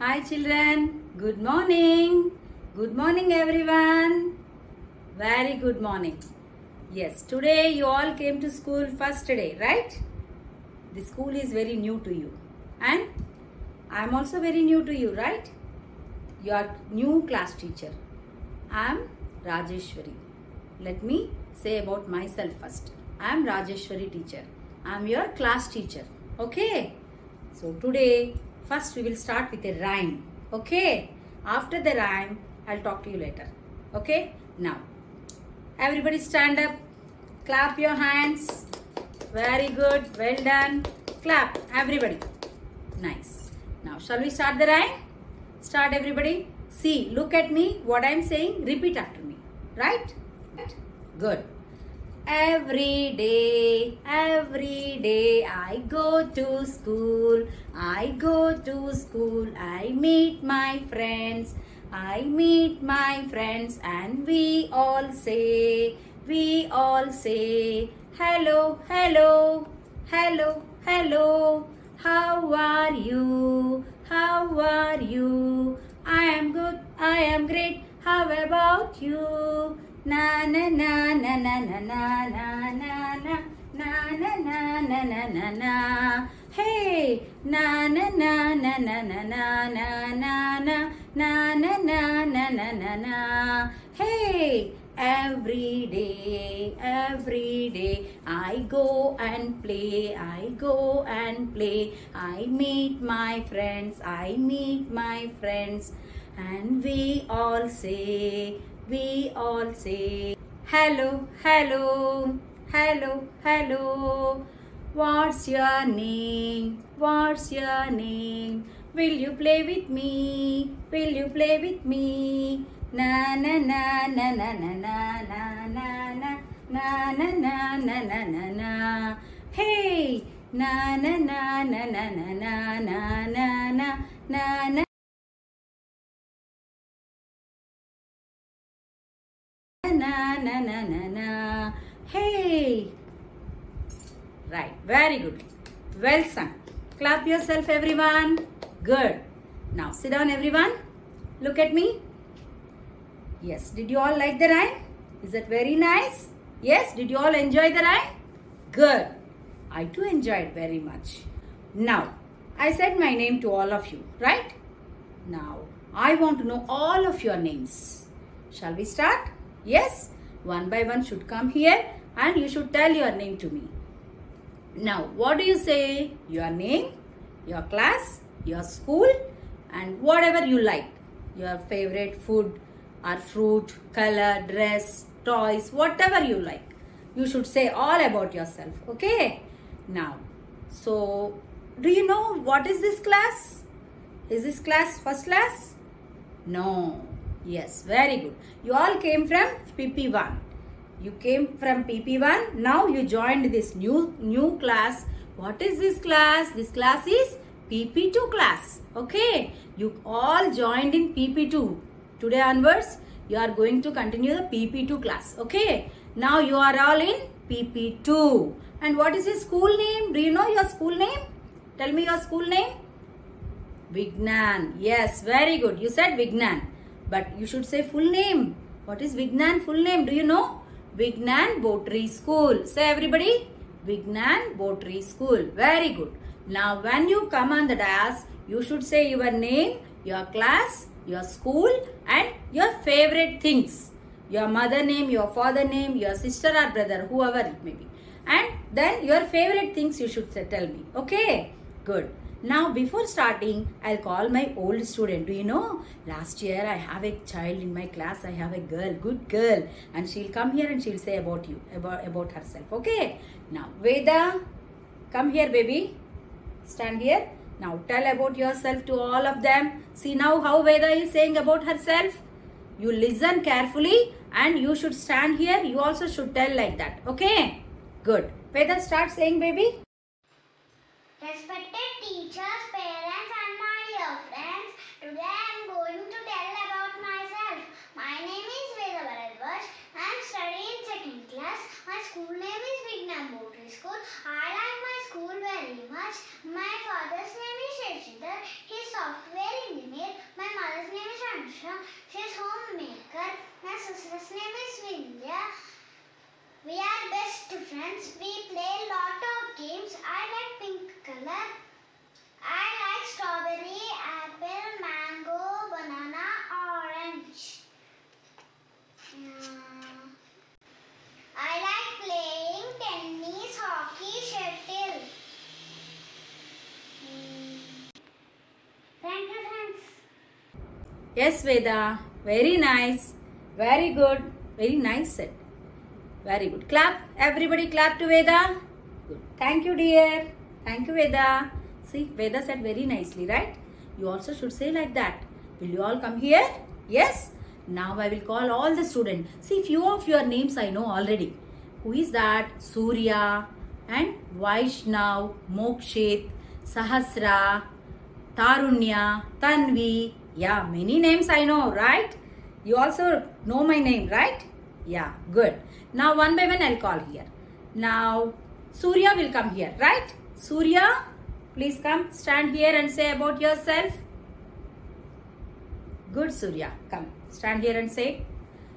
Hi children. Good morning. Good morning everyone. Very good morning. Yes, today you all came to school first day, right? The school is very new to you. And I am also very new to you, right? You are new class teacher. I am Rajeshwari. Let me say about myself first. I am Rajeshwari teacher. I am your class teacher. Okay? So today, first we will start with a rhyme. Okay? After the rhyme, I'll talk to you later. Okay? Now, everybody stand up. Clap your hands. Very good. Well done. Clap, everybody. Nice. Now, shall we start the rhyme? Start, everybody. See, look at me. What I'm saying, repeat after me. Right? Good. Every day, every day I go to school. I go to school. I meet my friends. I meet my friends and we all say, we all say, hello, hello, hello, hello. How are you? How are you? I am good. I am great. How about you? Na na na na na na na na na na na na na na na Hey na na na na na na na na na na na na na na na na na Hey every day every day I go and play I go and play I meet my friends I meet my friends and we all say we all say hello hello hello hello what's your name what's your name will you play with me will you play with me na na na na na na na na na na na na na na na na na hey na na na na na na na na na na na na na na na na na hey right. Very good. Well sung. Clap yourself everyone. Good. Now sit down everyone. Look at me. Yes. Did you all like the rhyme? Is that very nice? Yes. Did you all enjoy the rhyme? Good. I too enjoyed very much. Now i said my name to all of you. Right? Now i want to know all of your names. Shall we start? Yes, one by one should come here and you should tell your name to me. Now, what do you say? Your name, your class, your school and whatever you like. Your favorite food or fruit, color, dress, toys, whatever you like. You should say all about yourself. Okay? Now, so do you know what is this class? Is this class first class? No. Yes, very good. You all came from PP1. You came from PP1. Now you joined this new new class. What is this class? This class is PP2 class. Okay. You all joined in PP2. Today onwards, you are going to continue the PP2 class. Okay. Now you are all in PP2. And what is your school name? Do you know your school name? Tell me your school name. Vignan. Yes, very good. You said Vignan. But you should say full name. What is Vignan full name? Do you know? Vignan Bo Tree School. Say everybody. Vignan Bo Tree School. Very good. Now when you come on the dais, you should say your name, your class, your school and your favorite things. Your mother name, your father name, your sister or brother, whoever it may be. And then your favorite things you should say, tell me. Okay? Good. Now before starting, I'll call my old student. Do you know? Last year I have a child in my class. I have a girl, good girl. And she'll come here and she'll say about you, about, about herself. Okay? Now Veda, come here baby. Stand here. Now tell about yourself to all of them. See now how Veda is saying about herself. You listen carefully and you should stand here. You also should tell like that. Okay? Good. Veda start saying baby. Respected teachers, parents and my dear friends, today I am going to tell about myself. My name is Veda I am studying in second class. My school name is Vignan Bo Tree School. I like my school very much. My father's name is Shashidhar. He is software engineer. My mother's name is Anusha. She is homemaker. My sister's name is Vindya. We are best friends. We Yes, Veda. Very nice. Very good. Very nice set. Very good. Clap. Everybody clap to Veda. Good. Thank you, dear. Thank you, Veda. See, Veda said very nicely, right? You also should say like that. Will you all come here? Yes? Now I will call all the students. See, few of your names I know already. Who is that? Surya and Vaishnav, Mokshit, Sahasra, Tarunya, Tanvi. Yeah, many names I know, right? You also know my name, right? Yeah, good. Now one by one I'll call here. Now Surya will come here, right? Surya, please come stand here and say about yourself. Good Surya, come stand here and say.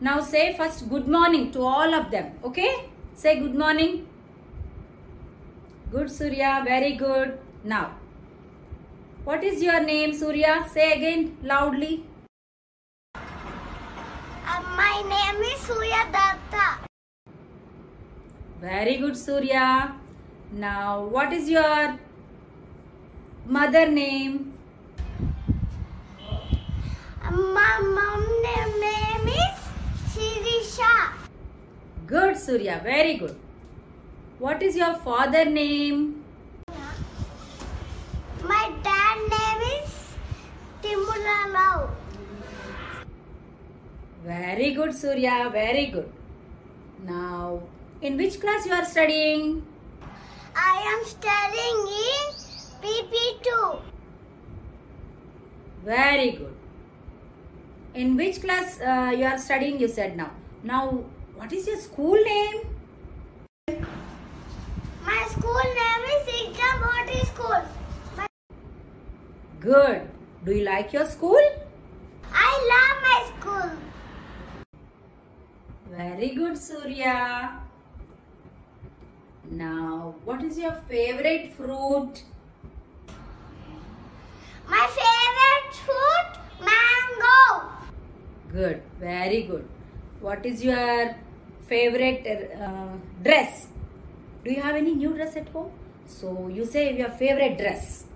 Now say first good morning to all of them, okay? Say good morning. Good Surya, very good. Now, what is your name Surya? Say again loudly. Uh, my name is Surya Datta. Very good, Surya. Now, what is your mother name? Uh, my mom name, is Shirisha. Good, Surya. Very good. What is your father name? My dad name is Timura Rao. Very good, Surya. Very good. Now, in which class you are studying? I am studying in PP2. Very good. In which class uh, you are studying? You said now. Now, what is your school name? My school name is Ikra Body School. My- Good. Do you like your school? I love my school. Very good, Surya. Now, what is your favorite fruit? My favorite fruit, mango. Good, very good. What is your favorite uh, dress? Do you have any new dress at home? So, you say your favorite dress.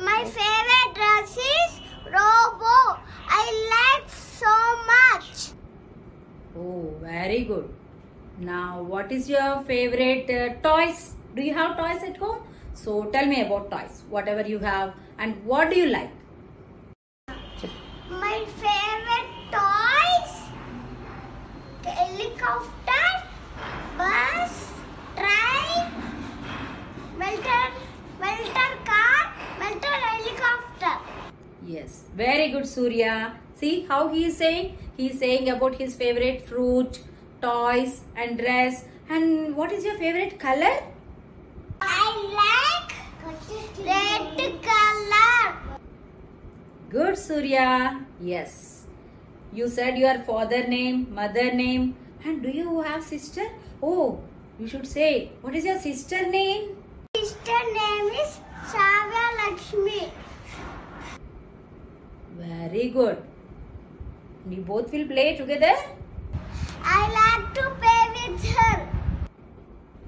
My favorite dress is Robo. I like so much. Oh, very good. Now, what is your favorite uh, toys? Do you have toys at home? So, tell me about toys, whatever you have, and what do you like? My favorite toys, helicopter, bus, train, melter, melter car, melter helicopter. Yes, very good, Surya. See how he is saying? He is saying about his favorite fruit, toys, and dress. And what is your favorite color? I like red color. Good, Surya. Yes. You said your father name, mother name, and do you have sister? Oh, you should say what is your sister name? Sister name is Shavya Lakshmi. Very good. You both will play together? I like to play with her.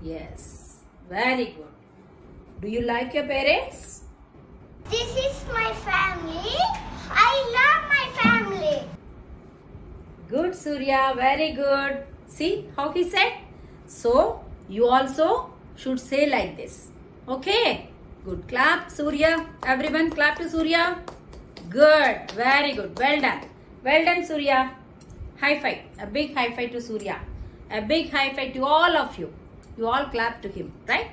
Yes. Very good. Do you like your parents? This is my family. I love my family. Good, Surya. Very good. See how he said? So, you also should say like this. Okay? Good. Clap, Surya. Everyone clap to Surya. Good. Very good. Well done. Well done, Surya. High five. A big high five to Surya. A big high five to all of you. You all clap to him. Right?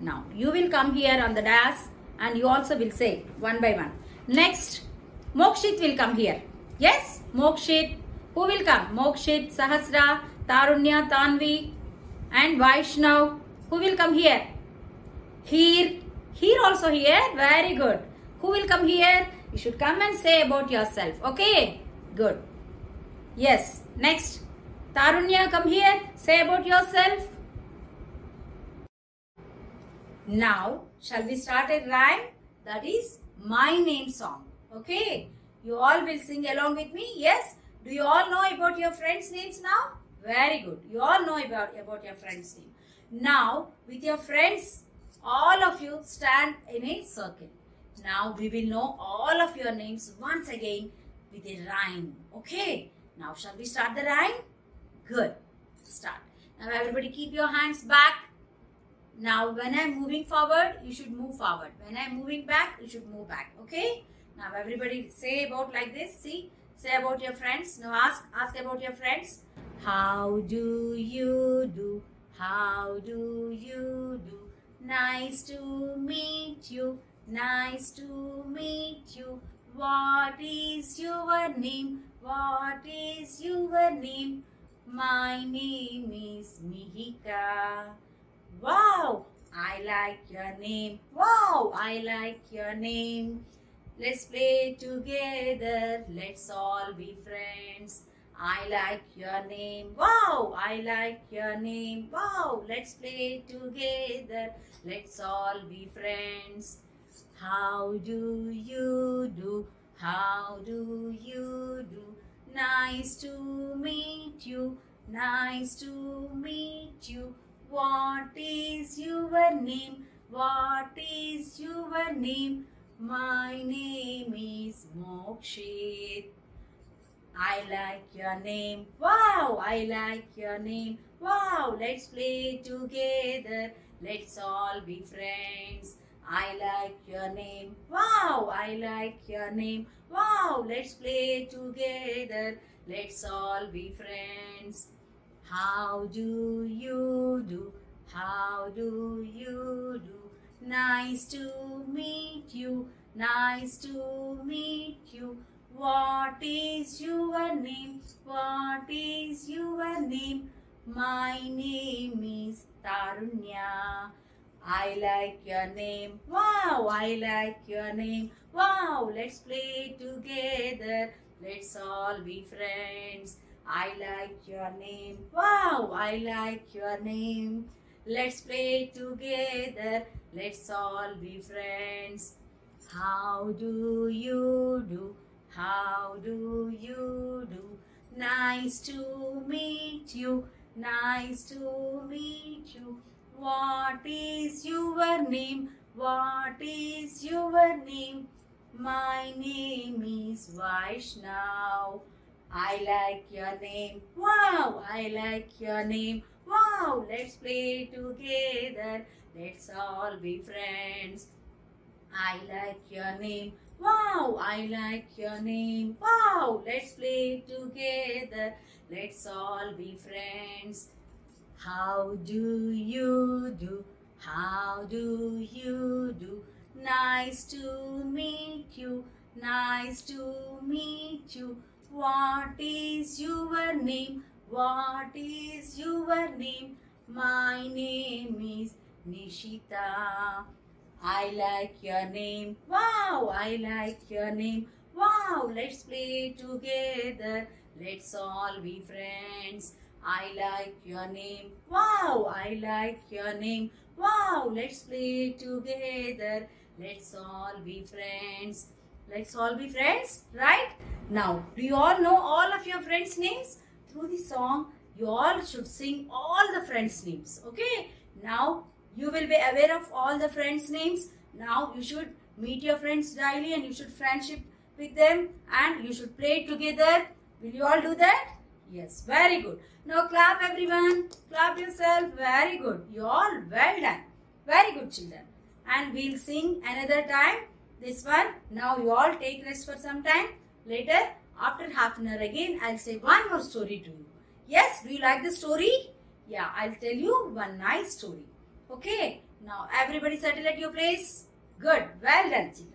Now, you will come here on the dash and you also will say one by one. Next, Mokshit will come here. Yes? Mokshit. Who will come? Mokshit, Sahasra, Tarunya, Tanvi and Vaishnav. Who will come here? Here. Here also here. Very good. Who will come here? You should come and say about yourself. Okay? Good. Yes. Next. Tarunya, come here. Say about yourself. Now, shall we start a rhyme? That is my name song. Okay. You all will sing along with me. Yes. Do you all know about your friends' names now? Very good. You all know about, about your friends' name. Now, with your friends, all of you stand in a circle. Now, we will know all of your names once again with a rhyme. Okay. Now, shall we start the rhyme? Good. Start. Now, everybody keep your hands back. Now, when I'm moving forward, you should move forward. When I'm moving back, you should move back. Okay. Now, everybody say about like this. See, say about your friends. Now, ask, ask about your friends. How do you do? How do you do? Nice to meet you. Nice to meet you. What is your name? What is your name? My name is Mihika. Wow, I like your name. Wow, I like your name. Let's play together. Let's all be friends. I like your name. Wow, I like your name. Wow, let's play together. Let's all be friends. How do you do? How do you do? Nice to meet you. Nice to meet you. What is your name? What is your name? My name is Mokshit. I like your name. Wow, I like your name. Wow, let's play together. Let's all be friends. I like your name. Wow, I like your name. Wow, let's play together. Let's all be friends. How do you do? How do you do? Nice to meet you. Nice to meet you. What is your name? What is your name? My name is Tarunya. I like your name. Wow, I like your name. Wow, let's play together. Let's all be friends. I like your name. Wow, I like your name. Let's play together. Let's all be friends. How do you do? How do you do? Nice to meet you. Nice to meet you. What is your name? What is your name? My name is Vaishnav. I like your name. Wow, I like your name. Wow, let's play together. Let's all be friends. I like your name. Wow, I like your name. Wow, let's play together. Let's all be friends. How do you do? How do you do? Nice to meet you. Nice to meet you. What is your name? What is your name? My name is Nishita. I like your name. Wow, I like your name. Wow, let's play together. Let's all be friends. I like your name. Wow, I like your name. Wow, let's play together. Let's all be friends. Let's all be friends, right? Now, do you all know all of your friends' names? Through the song, you all should sing all the friends' names. Okay? Now, you will be aware of all the friends' names. Now, you should meet your friends daily and you should friendship with them and you should play together. Will you all do that? Yes, very good. Now clap everyone. Clap yourself. Very good. You all well done. Very good children. And we'll sing another time this one. Now you all take rest for some time. Later, after half an hour again, I'll say one more story to you. Yes, do you like the story? Yeah, I'll tell you one nice story. Okay. Now everybody settle at your place. Good. Well done children.